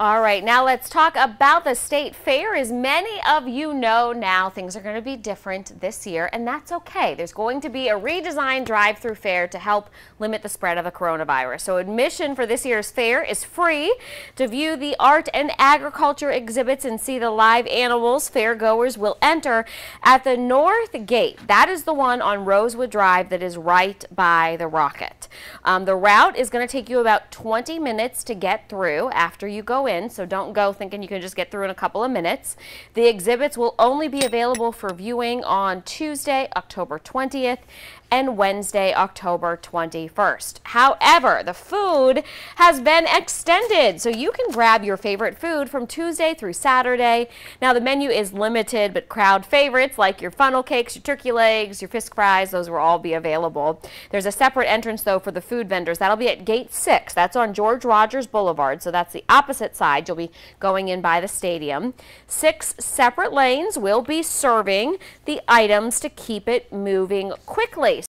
All right, now let's talk about the state fair. As many of you know now, things are going to be different this year, and that's okay. There's going to be a redesigned drive-through fair to help limit the spread of the coronavirus. So admission for this year's fair is free. To view the art and agriculture exhibits and see the live animals, fairgoers will enter at the north gate. That is the one on Rosewood Drive that is right by the rocket. Um, the route is going to take you about 20 minutes to get through after you go in, so don't go thinking you can just get through in a couple of minutes. The exhibits will only be available for viewing on Tuesday, October 20th and Wednesday, October 21st. However, the food has been extended, so you can grab your favorite food from Tuesday through Saturday. Now, the menu is limited, but crowd favorites like your funnel cakes, your turkey legs, your Fiske fries, those will all be available. There's a separate entrance, though, for the food vendors. That'll be at Gate 6. That's on George Rogers Boulevard, so that's the opposite side. You'll be going in by the stadium. Six separate lanes will be serving the items to keep it moving quickly.